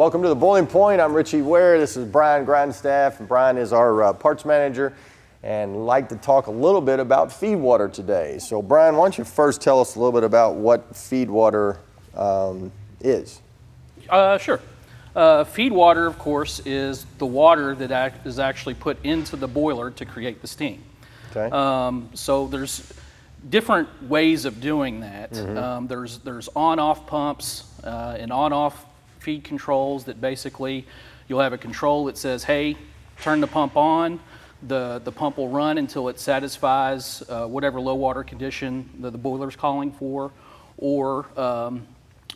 welcome to the Boiling Point. I'm Ritchie Ware. This is Brian Grinestaff. Brian is our uh, parts manager and like to talk a little bit about feed water today. So, Brian, why don't you first tell us a little bit about what feed water um, is? Uh, sure. Uh, feed water, of course, is the water that act is actually put into the boiler to create the steam. Okay. Um, so there's different ways of doing that. Mm-hmm. Um, there's there's on-off pumps uh, and on-off feed controls that basically you'll have a control that says, "Hey, turn the pump on." The the pump will run until it satisfies uh, whatever low water condition that the boiler's calling for, or um,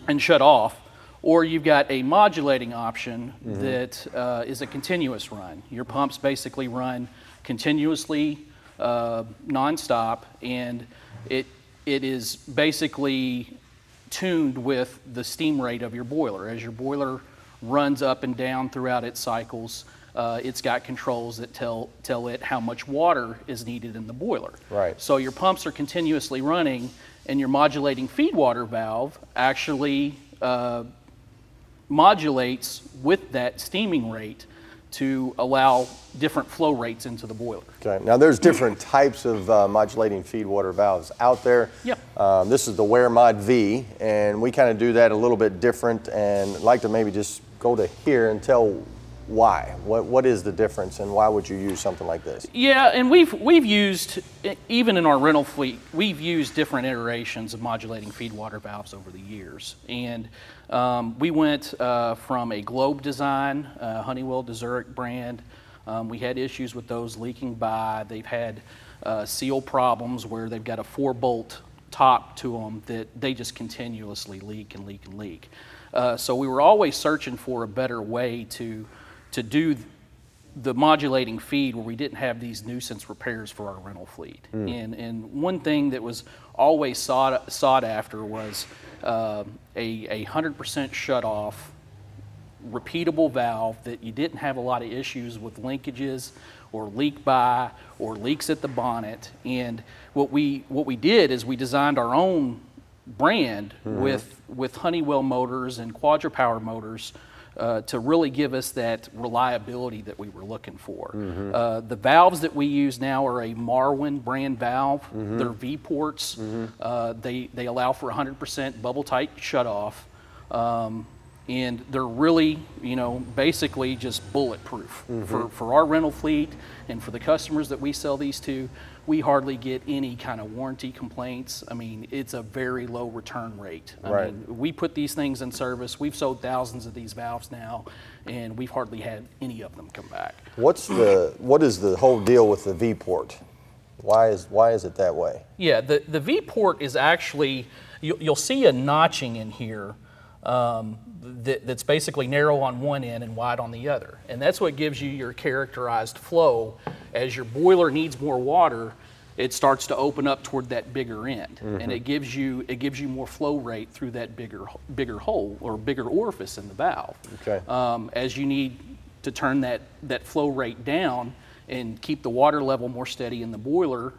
and shut off. Or you've got a modulating option that uh, is a continuous run. Your pumps basically run continuously, uh, nonstop, and it it is basically tuned with the steam rate of your boiler. As your boiler runs up and down throughout its cycles, uh, it's got controls that tell tell it how much water is needed in the boiler. Right. So your pumps are continuously running, and your modulating feed water valve actually uh, modulates with that steaming rate to allow different flow rates into the boiler. Okay. Now, there's different types of uh, modulating feed water valves out there. Yep. Um, this is the Ware Mod V, and we kind of do that a little bit different. And I'd like to maybe just go to here and tell why. What What is the difference, and why would you use something like this? Yeah, and we've we've used even in our rental fleet, we've used different iterations of modulating feed water valves over the years, and um, we went uh, from a Globe design, uh, Honeywell DeZURIK brand. Um, we had issues with those leaking by. They've had uh, seal problems where they've got a four bolt top to them that they just continuously leak and leak and leak. Uh, so we were always searching for a better way to to do the modulating feed where we didn't have these nuisance repairs for our rental fleet. And, and one thing that was always sought, sought after was uh, a, a 100% shut off, repeatable valve that you didn't have a lot of issues with linkages or leak by or leaks at the bonnet. And what we, what we did is we designed our own brand with, with Honeywell motors and Quadra Power motors uh, to really give us that reliability that we were looking for. Uh, the valves that we use now are a Marwin brand valve. They're V ports. Uh, they, they allow for 100% bubble tight shut off. Um, and they're really, you know, basically just bulletproof mm-hmm. for, for our rental fleet and for the customers that we sell these to. We hardly get any kind of warranty complaints. I mean, it's a very low return rate. I Right. mean, we put these things in service. We've sold thousands of these valves now, and we've hardly had any of them come back. What's the What is the whole deal with the V port? Why is Why is it that way? Yeah, the, the V port is actually, you, you'll see a notching in here um, that, that's basically narrow on one end and wide on the other. And that's what gives you your characterized flow. As your boiler needs more water, it starts to open up toward that bigger end. And it gives you it gives you more flow rate through that bigger bigger hole or bigger orifice in the valve. Okay. Um, as you need to turn that, that flow rate down and keep the water level more steady in the boiler,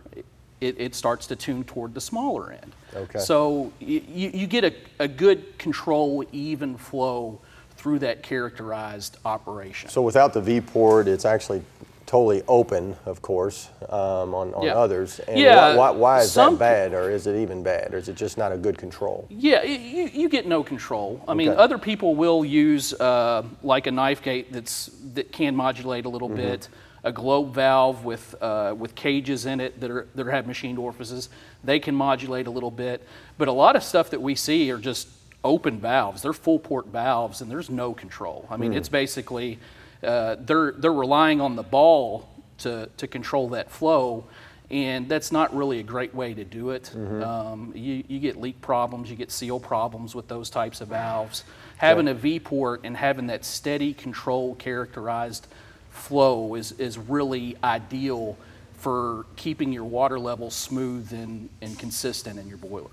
it, it starts to tune toward the smaller end. Okay. So you, you get a, a good control, even flow through that characterized operation. So without the V port, it's actually totally open, of course, um, on, on Yeah. others. And Yeah, why, why, why is some- that bad, or is it even bad, or is it just not a good control? Yeah, you, you get no control. I mean, other people will use uh, like a knife gate that's that can modulate a little Mm-hmm. bit, a globe valve with uh, with cages in it that are that have machined orifices. They can modulate a little bit, but a lot of stuff that we see are just open valves. They're full port valves, and there's no control. I mean, Hmm. it's basically uh, they're they're relying on the ball to to control that flow and that's not really a great way to do it. Um, you, you get leak problems, you get seal problems with those types of valves. Having a V port and having that steady, control, characterized flow is, is really ideal for keeping your water level smooth and, and consistent in your boiler.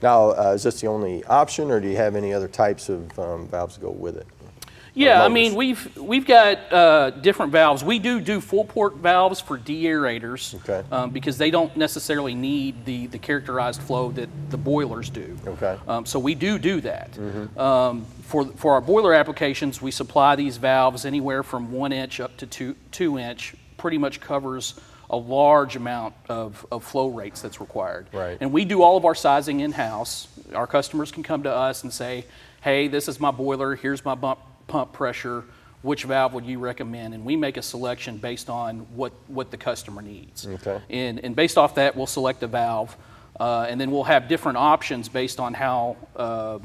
Now, uh, is this the only option, or do you have any other types of um, valves to go with it? Yeah, I mean we've we've got uh, different valves. We do do full port valves for deaerators Okay. um, because they don't necessarily need the the characterized flow that the boilers do. Okay. Um, so we do do that. Um, for for our boiler applications, we supply these valves anywhere from one inch up to two two inch. Pretty much covers a large amount of, of flow rates that's required. Right. And we do all of our sizing in house. Our customers can come to us and say, "Hey, this is my boiler. Here's my bump, pump pressure. Which valve would you recommend?" And we make a selection based on what what the customer needs. Okay. And, and based off that, we'll select a valve, uh, and then we'll have different options based on how uh,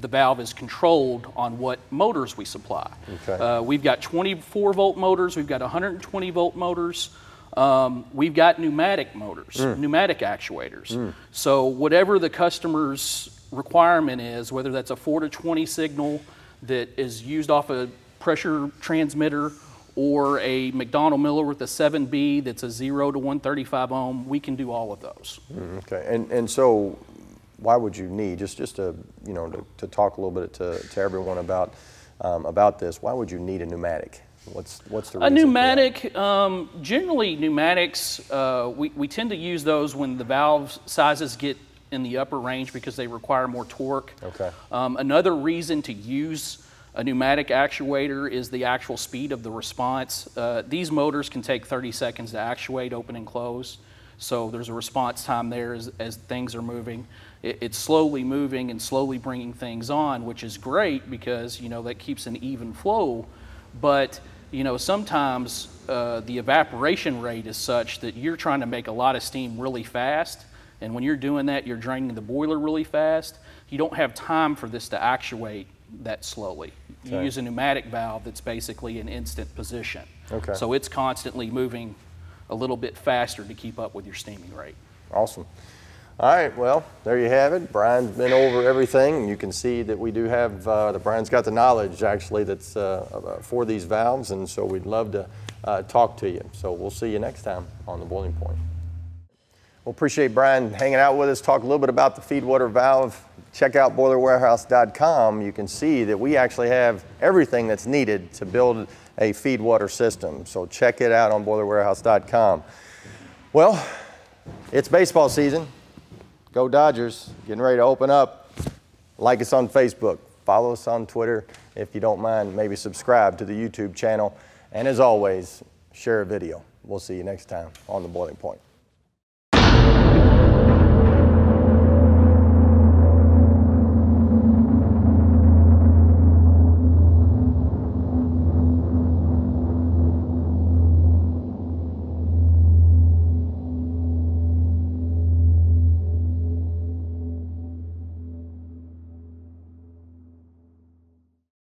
the valve is controlled on what motors we supply. Okay. Uh, we've got 24 volt motors, we've got 120 volt motors. Um, we've got pneumatic motors, pneumatic actuators. So whatever the customer's requirement is, whether that's a 4 to 20 signal that is used off a pressure transmitter or a McDonnell Miller with a 7B that's a 0 to 135 ohm, we can do all of those. Okay, and, and so why would you need, just, just to, you know, to, to talk a little bit to, to everyone about, um, about this, why would you need a pneumatic? What's, what's the A pneumatic, um, generally pneumatics, uh, we, we tend to use those when the valve sizes get in the upper range because they require more torque. Okay. Um, another reason to use a pneumatic actuator is the actual speed of the response. Uh, these motors can take 30 seconds to actuate, open and close. So there's a response time there as, as things are moving. It, it's slowly moving and slowly bringing things on, which is great because you know that keeps an even flow. But you know sometimes uh, the evaporation rate is such that you're trying to make a lot of steam really fast, and when you're doing that, you're draining the boiler really fast. You don't have time for this to actuate that slowly. You Okay. use a pneumatic valve that's basically an instant position. Okay. So it's constantly moving a little bit faster to keep up with your steaming rate. Awesome. All right, well, there you have it. Brian's been over everything, and you can see that we do have, uh, that Brian's got the knowledge actually that's uh, for these valves, and so we'd love to uh, talk to you. So we'll see you next time on The Boiling Point. Well, appreciate Brian hanging out with us, talk a little bit about the feed water valve. Check out boilerwarehouse.com. You can see that we actually have everything that's needed to build a feed water system. So check it out on boilerwarehouse.com. Well, it's baseball season. Go Dodgers. Getting ready to open up. Like us on Facebook. Follow us on Twitter. If you don't mind, maybe subscribe to the YouTube channel. And as always, share a video. We'll see you next time on The Boiling Point.